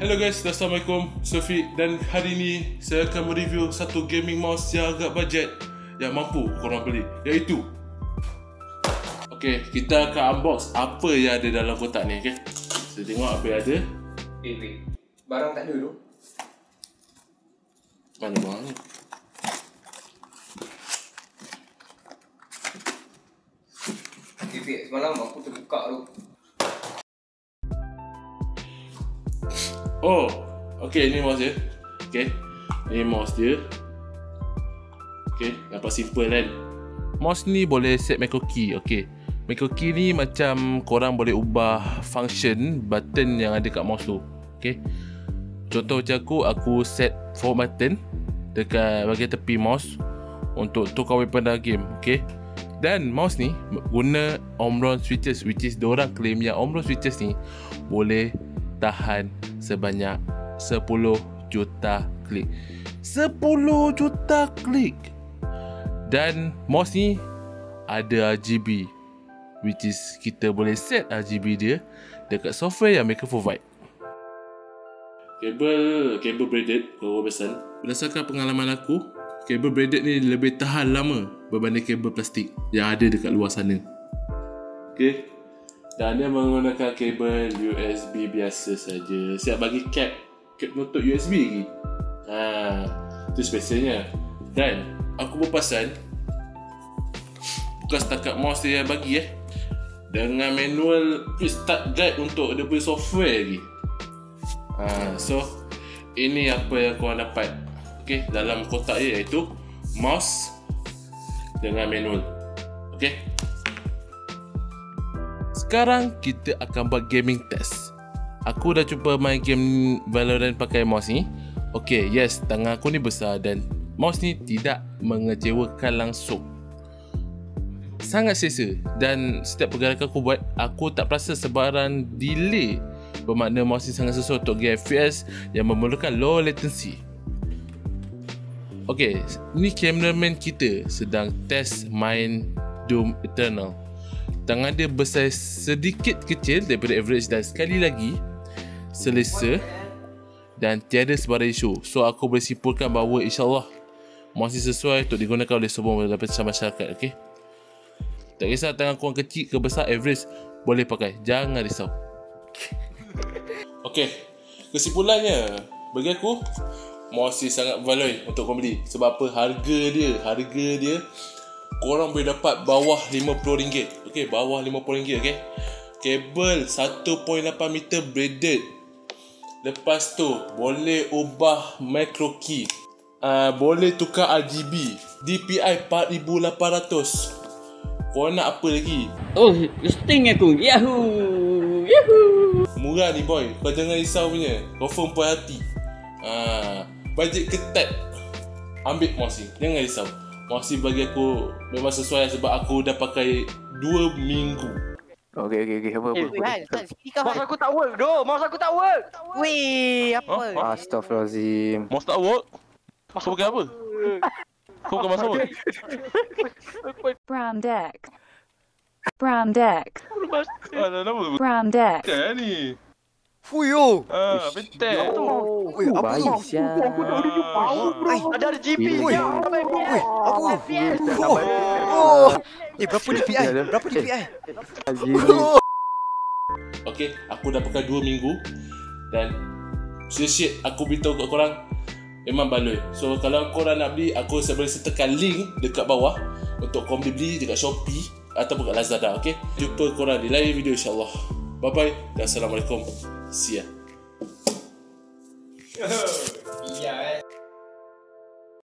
Hello guys, Assalamualaikum Sofi dan hari ni saya akan mereview satu gaming mouse yang agak budget yang mampu korang beli iaitu Okay, kita akan unbox apa yang ada dalam kotak ni okay? Kita tengok apa yang ada Eh, wait. Barang tak ada tu. Mana barang ni? Eh, wait. Semalam aku terbuka tu. Oh, okay ni mouse dia. Okay, ni mouse dia. Okay, nampak simple kan? Mouse ni boleh set macro key, okay. Macro key ni macam korang boleh ubah function button yang ada kat mouse tu Okay. Contoh macam aku, aku set forward button Dekat bahagian tepi mouse Untuk tukar weapon dalam game, okay. Dan mouse ni guna Omron switches which is diorang claim yang Omron switches ni boleh tahan sebanyak 10 juta klik. 10 juta klik. Dan mouse ni ada RGB which is kita boleh set RGB dia dekat software yang mereka provide. Kabel kabel braided kalau pesan berdasarkan pengalaman aku kabel braided ni lebih tahan lama berbanding kabel plastik yang ada dekat luar sana. Okay. Dan dia menggunakan kabel USB biasa saja. Siap bagi cap cap notebook USB lagi. Ha, tu specialnya. Dan aku berpasan bukan setakat mouse dia bagi eh. Dengan manual start guide untuk dia punya software lagi. Ha, so ini apa yang kau dapat. Okay, dalam kotak dia iaitu mouse dengan manual. Okay. Sekarang kita akan buat gaming test. Aku dah cuba main game Valorant pakai mouse ni. Okay, yes, tangan aku ni besar dan mouse ni tidak mengecewakan langsung. Sangat selesa dan setiap pergerakan aku buat, aku tak rasa sebarang delay bermakna mouse ni sangat susah untuk game FPS yang memerlukan low latency. Okay, ni cameraman kita sedang test main Doom Eternal. Tangan dia besar sedikit kecil daripada average dan sekali lagi selesa dan tiada sebarang isu. So aku boleh simpulkan bahawa insyaAllah masih sesuai untuk digunakan oleh semua lapisan masyarakat. Okay? Tak kisah tangan korang kecil ke besar average boleh pakai. Jangan risau. Okay, kesimpulannya bagi aku masih sangat value untuk kau beli sebab apa harga dia harga dia korang boleh dapat bawah RM50 Okay, bawah RM50 okay kabel 1.8 meter braided lepas tu boleh ubah macro key. Uh, boleh tukar RGB DPI 4800 korang nak apa lagi? Oh, sting aku. Yahoo! Yahoo! murah ni boy. Kau jangan risau punya. Confirm puas hati. Uh, budget ketat. Ambil mouse ni. Jangan risau mouse ni bagi aku memang sesuai sebab aku dah pakai 2 minggu Okey okey okey apa apa. Eh, kau Mouse aku tak work doh. Mouse aku tak work. Weh, apa? Astaghfirullahalazim. mouse tak work kau pakai apa kau bukan mouse apa Brown deck. Brown deck. ada nama Brown deck. bukan ni Fuyo. ah pentek Weh, apa Baik tu? sial. Ada RGB. Weh. ya. Weh, Aku. Oh. Oh. Eh, berapa DPI? Berapa DPI? Okay, aku dah pakai 2 minggu dan shit aku beritahu kat korang memang baloi. So kalau korang nak beli, aku boleh sertakan link dekat bawah untuk korang beli dekat Shopee ataupun kat Lazada, okay? Jumpa korang di lain video insyaAllah. Bye-bye dan Assalamualaikum. See ya.